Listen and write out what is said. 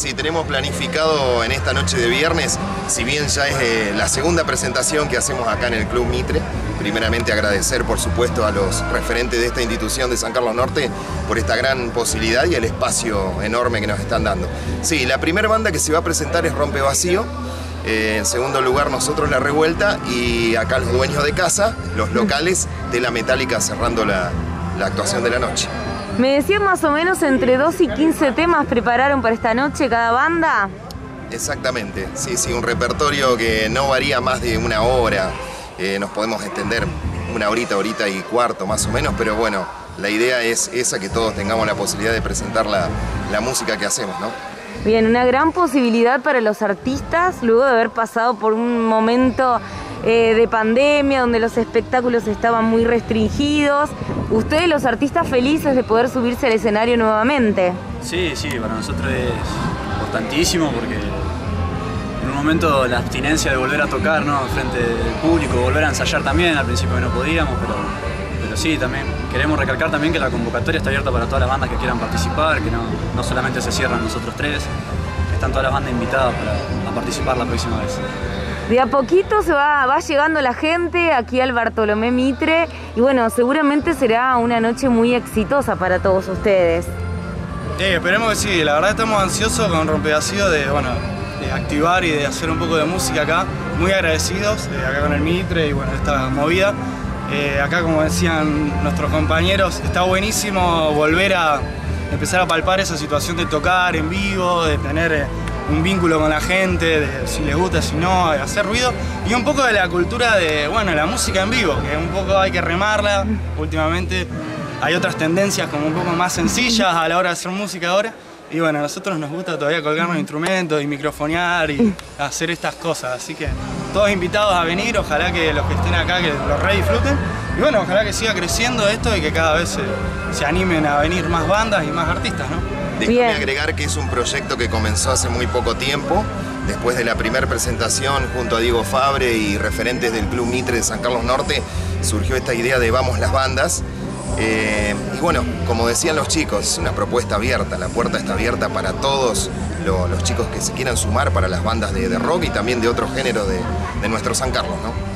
Sí, tenemos planificado en esta noche de viernes, si bien ya es eh, la segunda presentación que hacemos acá en el Club Mitre, primeramente agradecer por supuesto a los referentes de esta institución de San Carlos Norte por esta gran posibilidad y el espacio enorme que nos están dando. Sí, la primera banda que se va a presentar es Rompe Vacío, eh, en segundo lugar nosotros La Revuelta y acá los dueños de casa, los locales de la Metálica cerrando la, la actuación de la noche. Me decían más o menos entre 2 y 15 temas prepararon para esta noche cada banda. Exactamente, sí, sí, un repertorio que no varía más de una hora. Eh, nos podemos extender una horita, horita y cuarto más o menos, pero bueno, la idea es esa, que todos tengamos la posibilidad de presentar la, la música que hacemos, ¿no? Bien, una gran posibilidad para los artistas luego de haber pasado por un momento eh, de pandemia donde los espectáculos estaban muy restringidos. Ustedes los artistas felices de poder subirse al escenario nuevamente. Sí, sí, para nosotros es importantísimo porque en un momento la abstinencia de volver a tocar ¿no? frente del público, volver a ensayar también, al principio no podíamos, pero, sí, también queremos recalcar también que la convocatoria está abierta para todas las bandas que quieran participar, que no, no solamente se cierran nosotros tres, están todas las bandas invitadas para participar la próxima vez. De a poquito se va, va llegando la gente aquí al Bartolomé Mitre y bueno, seguramente será una noche muy exitosa para todos ustedes. Sí, esperemos que sí, la verdad estamos ansiosos con Rompedacío de, bueno, de activar y de hacer un poco de música acá, muy agradecidos eh, acá con el Mitre y bueno, esta movida. Eh, acá como decían nuestros compañeros, está buenísimo volver a empezar a palpar esa situación de tocar en vivo, de tener eh, un vínculo con la gente, de si les gusta, si no, de hacer ruido, y un poco de la cultura de, bueno, la música en vivo, que un poco hay que remarla, últimamente hay otras tendencias como un poco más sencillas a la hora de hacer música ahora, y bueno, a nosotros nos gusta todavía colgarnos instrumentos y microfonear y hacer estas cosas, así que todos invitados a venir, ojalá que los que estén acá que los re disfruten, y bueno, ojalá que siga creciendo esto y que cada vez se, se animen a venir más bandas y más artistas, ¿no? Déjame agregar que es un proyecto que comenzó hace muy poco tiempo, después de la primera presentación junto a Diego Fabre y referentes del Club Mitre de San Carlos Norte, surgió esta idea de Vamos las Bandas. Eh, y bueno, como decían los chicos, es una propuesta abierta, la puerta está abierta para todos los chicos que se quieran sumar para las bandas de, rock y también de otros géneros de, de nuestro San Carlos, ¿no?